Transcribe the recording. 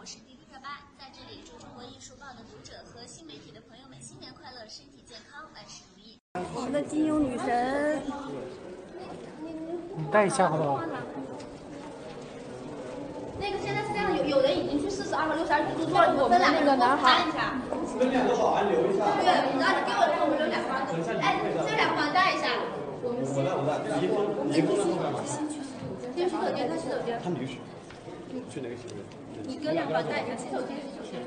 我是迪丽特巴，在这里祝中国艺术报的读者和新媒体的朋友们新年快乐，身体健康，万事如意。我们的金庸女神，你带一下好不好？那个现在是这样，有有人已经去四十二和六十二入座了，我们那个男孩。分两个保安留一下。对，然后你给我我们留两个。哎，这两个带一下。我带我带，一封一封在后面吧。先洗手间，他洗手间。他没去去哪个洗手间？你跟两个带一下，洗手间洗手间。